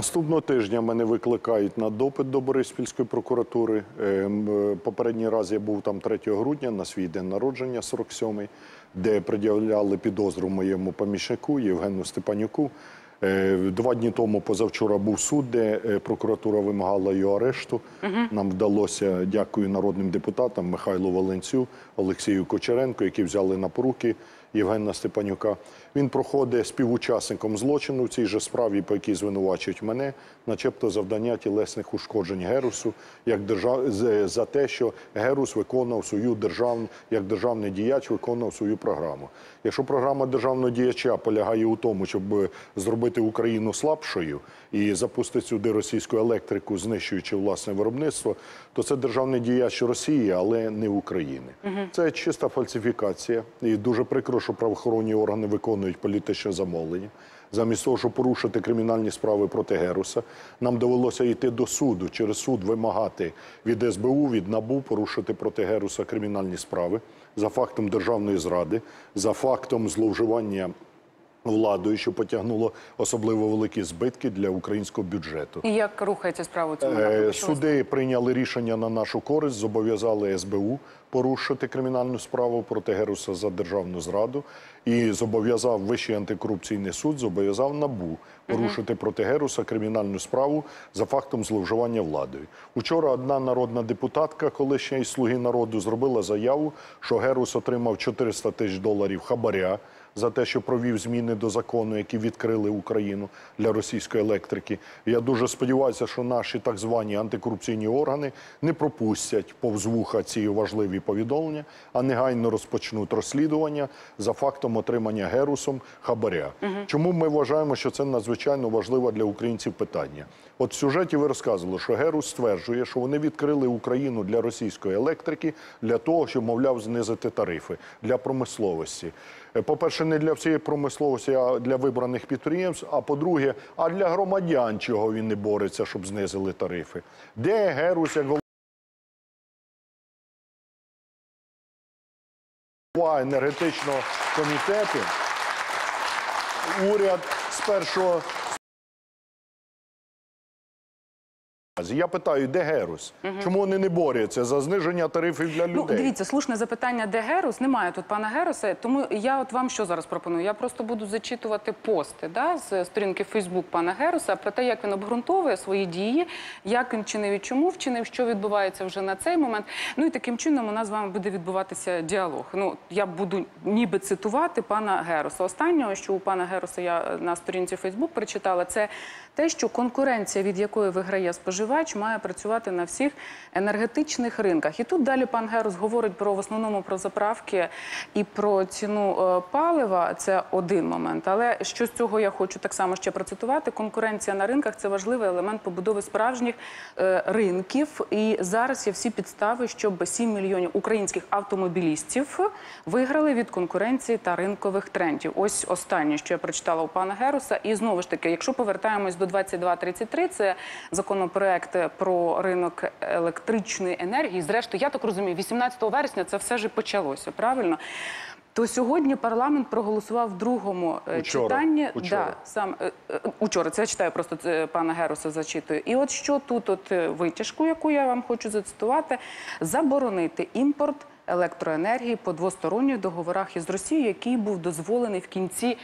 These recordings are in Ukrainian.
Наступного тижня мене викликають на допит до Бориспільської прокуратури. Ем, е, Попередній раз я був там 3 грудня на свій день народження, 47-й, де пред'являли підозру моєму помічнику Євгену Степанюку. Е, Два дні тому позавчора був суд, де е, прокуратура вимагала його арешту. Нам вдалося, дякую народним депутатам Михайлу Волинцю, Олексію Кочеренко, які взяли на поруки Євгена Степанюка. Він проходить співучасником злочину в цій же справі, по якій звинувачують мене, начебто завдання тілесних ушкоджень Герусу, як держав... з- за те, що Герус виконав свою державну, як державний діяч виконав свою програму. Якщо програма державного діяча полягає у тому, щоб зробити Україну слабшою і запустити сюди російську електрику, знищуючи власне виробництво, то це державний діяч Росії, але не України. Це чиста фальсифікація. І дуже прикро, що правоохоронні органи виконують політичне замовлення. Замість того, щоб порушити кримінальні справи проти Геруса, нам довелося йти до суду, через суд вимагати від СБУ, від НАБУ порушити проти Геруса кримінальні справи за фактом державної зради, за фактом зловживання владою, що потягнуло особливо великі збитки для українського бюджету. І як рухається справа у цьому Е, Суди прийняли рішення на нашу користь, зобов'язали СБУ порушити кримінальну справу проти Геруса за державну зраду і зобов'язав Вищий антикорупційний суд, зобов'язав НАБУ порушити проти Геруса кримінальну справу за фактом зловживання владою. Учора одна народна депутатка, колишня із «Слуги народу, зробила заяву, що Герус отримав 400 тисяч доларів хабаря за те, що провів зміни до закону, які відкрили Україну для російської електрики. Я дуже сподіваюся, що наші так звані антикорупційні органи не пропустять повз вуха ці важливі повідомлення, а негайно розпочнуть розслідування за фактом отримання герусом хабаря. Чому ми вважаємо, що це надзвичайно важливе для українців питання? От в сюжеті ви розказували, що Герус стверджує, що вони відкрили Україну для російської електрики для того, щоб, мовляв, знизити тарифи для промисловості. Е, По-перше, не для всієї промисловості, а для вибраних підприємств. А по-друге, а для громадян, чого він не бореться, щоб знизили тарифи. Де Герус як голова енергетичного комітету? Уряд з першого я питаю, де Герус? Чому вони не борються за зниження тарифів для людей? Ну, дивіться, слушне запитання, де Герус? Немає тут пана Геруса. Тому я от вам що зараз пропоную? Я просто буду зачитувати пости да, з сторінки Фейсбук пана Геруса про те, як він обґрунтовує свої дії, як він чинив і чому вчинив, що відбувається вже на цей момент. Ну і таким чином у нас з вами буде відбуватися діалог. Ну я буду ніби цитувати пана Геруса. Останнього, що у пана Геруса я на сторінці Фейсбук прочитала, це те, що конкуренція, від якої виграє споживач, має працювати на всіх енергетичних ринках. І тут далі пан Герус говорить про в основному про заправки і про ціну е, палива. Це один момент. Але що з цього я хочу так само ще процитувати: конкуренція на ринках це важливий елемент побудови справжніх е, ринків. І зараз є всі підстави, щоб 7 мільйонів українських автомобілістів виграли від конкуренції та ринкових трендів. Ось останнє, що я прочитала у пана Геруса. І знову ж таки, якщо повертаємось до 2233, це законопроект про ринок електричної енергії. Зрештою, я так розумію, 18 вересня це все ж почалося, правильно? То сьогодні парламент проголосував в другому е, Учора. читанні. Учора. Да, сам е, е, учора. Це я читаю, просто пана Геруса зачитую. І от що тут, от витяжку, яку я вам хочу зацитувати, заборонити імпорт електроенергії по двосторонніх договорах із Росією, який був дозволений в кінці.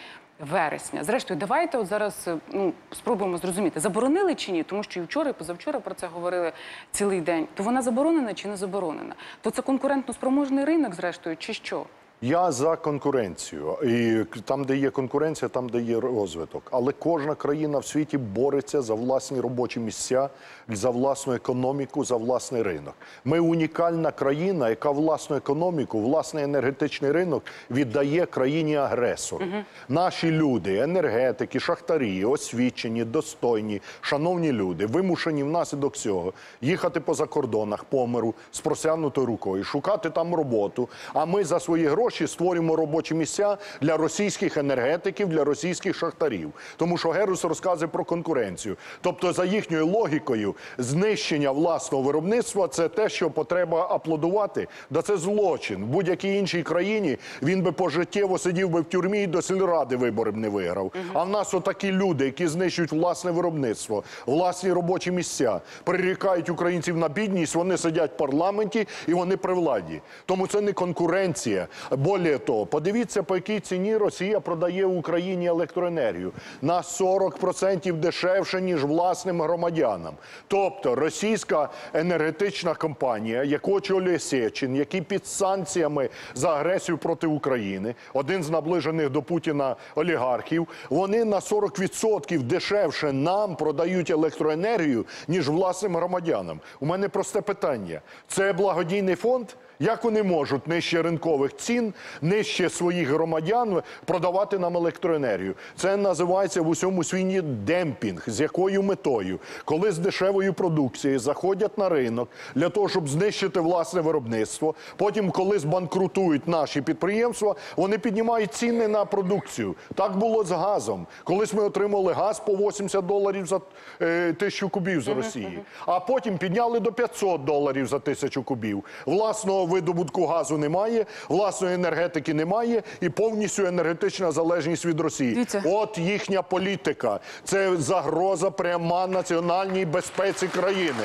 Вересня, зрештою, давайте от зараз е, ну спробуємо зрозуміти, заборонили чи ні, тому що і вчора, і позавчора про це говорили цілий день. То вона заборонена чи не заборонена? То це конкурентно спроможний ринок, зрештою, чи що? Я за конкуренцію, і там, де є конкуренція, там де є розвиток. Але кожна країна в світі бореться за власні робочі місця, за власну економіку, за власний ринок. Ми унікальна країна, яка власну економіку, власний енергетичний ринок віддає країні агресору. Наші люди, енергетики, шахтарі, освічені, достойні, шановні люди, вимушені внаслідок цього їхати по закордонах по миру з просягнутою рукою, шукати там роботу. А ми за свої гроші гроші, створюємо робочі місця для російських енергетиків, для російських шахтарів. Тому що Герус розказує про конкуренцію. Тобто, за їхньою логікою, знищення власного виробництва це те, що потреба аплодувати. Да це злочин. В будь-якій іншій країні він би пожиттєво сидів би в тюрмі і до сільради вибори б не виграв. А в нас отакі люди, які знищують власне виробництво, власні робочі місця, прирікають українців на бідність. Вони сидять в парламенті і вони при владі. Тому це не конкуренція. Более того, подивіться, по якій ціні Росія продає Україні електроенергію на 40% дешевше ніж власним громадянам. Тобто російська енергетична компанія, яку очолює Сечин, який під санкціями за агресію проти України, один з наближених до Путіна олігархів, вони на 40% дешевше нам продають електроенергію, ніж власним громадянам. У мене просте питання: це благодійний фонд? Як вони можуть нижче ринкових цін, нижче своїх громадян продавати нам електроенергію? Це називається в усьому світі демпінг. З якою метою? Коли з дешевою продукцією заходять на ринок для того, щоб знищити власне виробництво. Потім, коли збанкрутують наші підприємства, вони піднімають ціни на продукцію. Так було з газом. Колись ми отримали газ по 80 доларів за е, тисячу кубів з Росії, а потім підняли до 500 доларів за тисячу кубів. Власного видобутку газу немає, власної енергетики немає, і повністю енергетична залежність від Росії. Дивіться. От їхня політика. Це загроза пряма національній безпеці країни.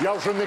Я вже не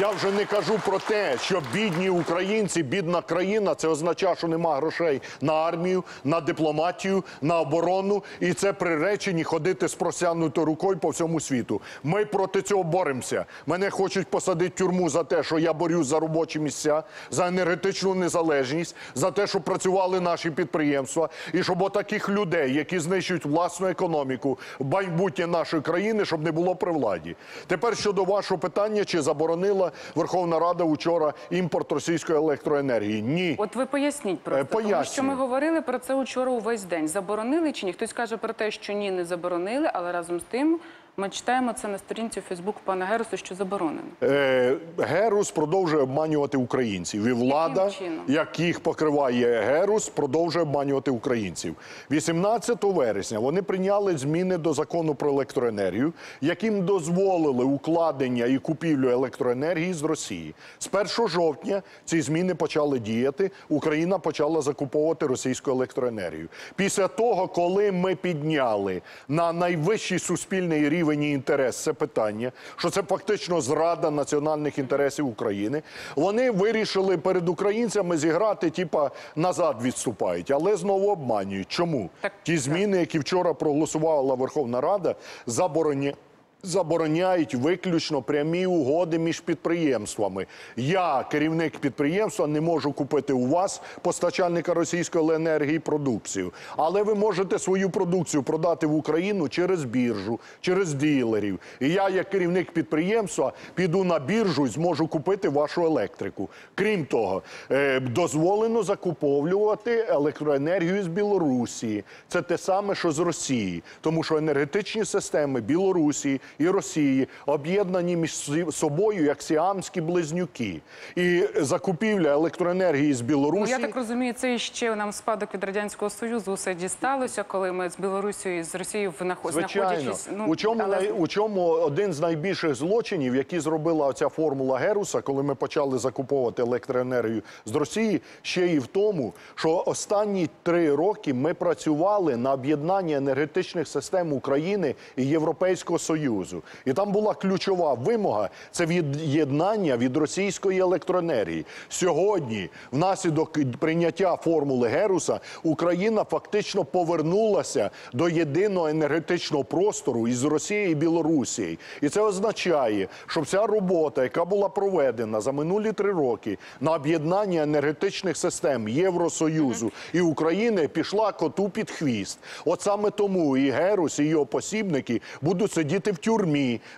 я вже не кажу про те, що бідні українці, бідна країна, це означає, що нема грошей на армію, на дипломатію, на оборону, і це приречені ходити з просягнутою рукою по всьому світу. Ми проти цього боремося. Мене хочуть посадити в тюрму за те, що я борюсь за робочі місця, за енергетичну незалежність, за те, щоб працювали наші підприємства, і щоб отаких людей, які знищують власну економіку, майбутнє нашої країни, щоб не було при владі. Тепер щодо вашого питання, чи заборонила Верховна Рада учора імпорт російської електроенергії? Ні. От ви поясніть просто, Поясню. тому що ми говорили про це учора увесь день. Заборонили чи ні? Хтось каже про те, що ні, не заборонили, але разом з тим ми читаємо це на сторінці Фейсбук пана Герусу, що заборонено. Е, Герус продовжує обманювати українців. І влада, яких покриває Герус, продовжує обманювати українців. 18 вересня вони прийняли зміни до закону про електроенергію, яким дозволили укладення і купівлю електроенергії з Росії. З 1 жовтня ці зміни почали діяти. Україна почала закуповувати російську електроенергію. Після того, коли ми підняли на найвищий суспільний рівень і інтерес це питання, що це фактично зрада національних інтересів України. Вони вирішили перед українцями зіграти, типа назад відступають, але знову обманюють. Чому Так, ті зміни, які вчора проголосувала Верховна Рада, забороняють. Забороняють виключно прямі угоди між підприємствами. Я, керівник підприємства, не можу купити у вас, постачальника російської енергії, продукцію. Але ви можете свою продукцію продати в Україну через біржу, через ділерів. І я, як керівник підприємства, піду на біржу і зможу купити вашу електрику. Крім того, е, дозволено закуповувати електроенергію з Білорусі. Це те саме, що з Росії, тому що енергетичні системи Білорусі і Росії об'єднані між собою як сіамські близнюки. І закупівля електроенергії з Ну, Білорусі. я так розумію, це ще нам спадок від радянського союзу усе дісталося, коли ми з Білорусією і з Росією знаходячись. ну, у чому але- у чому один з найбільших злочинів, які зробила оця формула Геруса, коли ми почали закуповувати електроенергію з Росії, ще і в тому, що останні три роки ми працювали на об'єднання енергетичних систем України і Європейського союзу. І там була ключова вимога це від'єднання від російської електроенергії. Сьогодні, внаслідок прийняття формули Геруса, Україна фактично повернулася до єдиного енергетичного простору із Росією і Білорусією. І це означає, що вся робота, яка була проведена за минулі три роки на об'єднання енергетичних систем Євросоюзу і України, пішла коту під хвіст. От саме тому і Герус, і його посібники будуть сидіти в тюрмі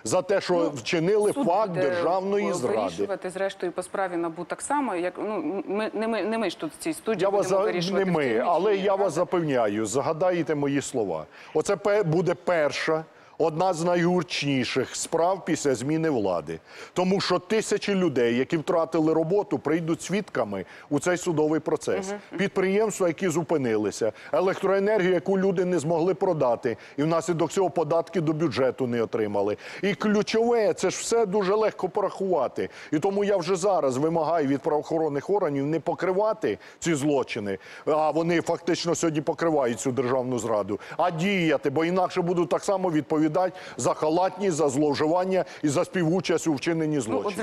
за те, що вчинили Суд факт буде державної зради. вирішувати, зрештою, по справі НАБУ так само, як ну ми не ми не ми ж тут в цій студії Я вас будемо за- вирішувати не ми, тюрмі але я правда? вас запевняю, згадаєте мої слова. Оце буде перша одна з найгучніших справ після зміни влади. Тому що тисячі людей, які втратили роботу, прийдуть свідками у цей судовий процес. Підприємства, які зупинилися, електроенергію, яку люди не змогли продати, і внаслідок цього податки до бюджету не отримали. І ключове, це ж все дуже легко порахувати. І тому я вже зараз вимагаю від правоохоронних органів не покривати ці злочини, а вони фактично сьогодні покривають цю державну зраду, а діяти, бо інакше будуть так само відповідати за халатність, за зловживання і за співучасть у вчиненні Ну, злочинів.